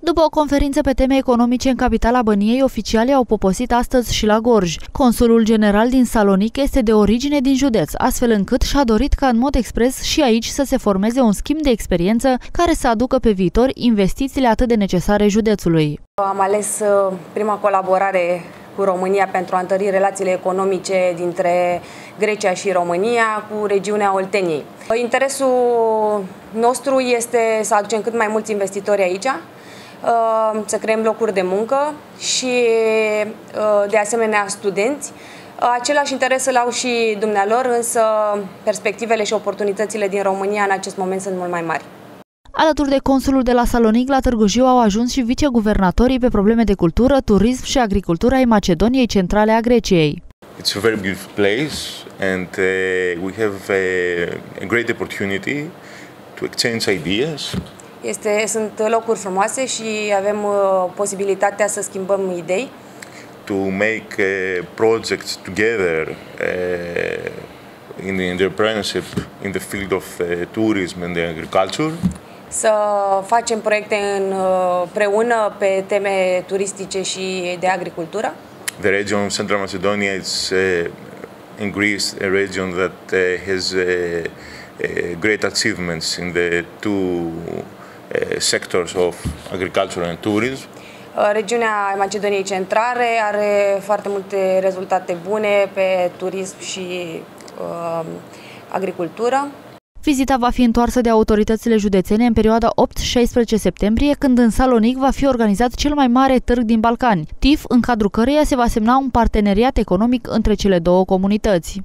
După o conferință pe teme economice în capitala Băniei, oficialii au poposit astăzi și la Gorj. Consulul general din Salonic este de origine din județ, astfel încât și-a dorit ca în mod expres și aici să se formeze un schimb de experiență care să aducă pe viitor investițiile atât de necesare județului. Am ales uh, prima colaborare cu România pentru a întări relațiile economice dintre Grecia și România cu regiunea Olteniei. Interesul nostru este să aducem cât mai mulți investitori aici, Uh, să creăm locuri de muncă și uh, de asemenea studenți. Uh, același interes îl au și dumnealor, însă perspectivele și oportunitățile din România în acest moment sunt mult mai mari. Alături de consulul de la Salonic, la Târgu Jiu au ajuns și viceguvernatorii pe probleme de cultură, turism și agricultură ai Macedoniei Centrale a Greciei. It's a very beautiful place and uh, we have a, a great opportunity to exchange ideas este, sunt locuri frumoase și avem uh, posibilitatea să schimbăm idei. To make uh, projects together uh, in the entrepreneurship in the field of uh, tourism and the agriculture. Să facem proiecte împreună pe teme turistice și de agricultură. The region of Central Macedonia is uh, in Greece a region that uh, has uh, uh, great achievements in the two Uh, sectors of agriculture and tourism. Uh, regiunea Macedoniei Centrale are foarte multe rezultate bune pe turism și uh, agricultură. Vizita va fi întoarsă de autoritățile județene în perioada 8-16 septembrie, când în Salonic va fi organizat cel mai mare târg din Balcani, TIF, în cadrul căreia se va semna un parteneriat economic între cele două comunități.